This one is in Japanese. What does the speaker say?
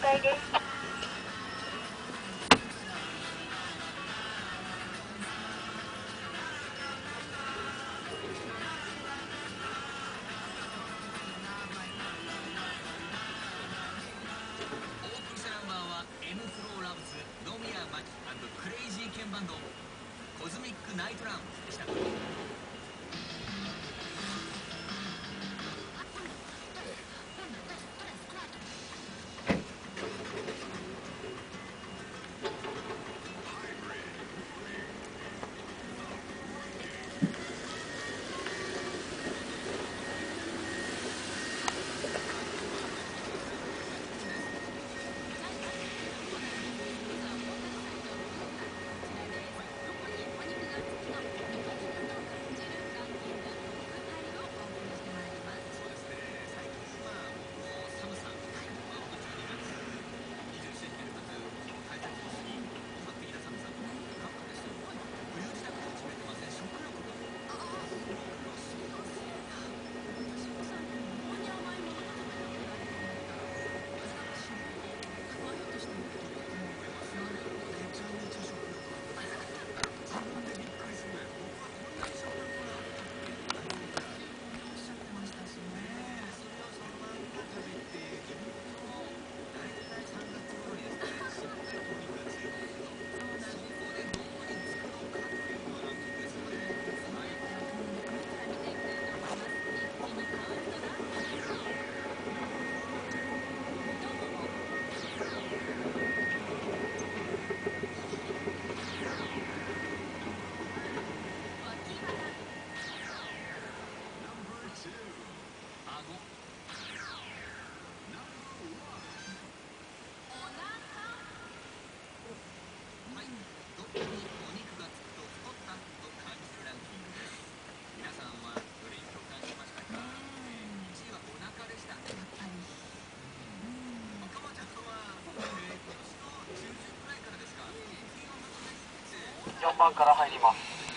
開です。ロミア・マキクレイジーケンバンドコズミック・ナイト・ランでした。4番から入ります。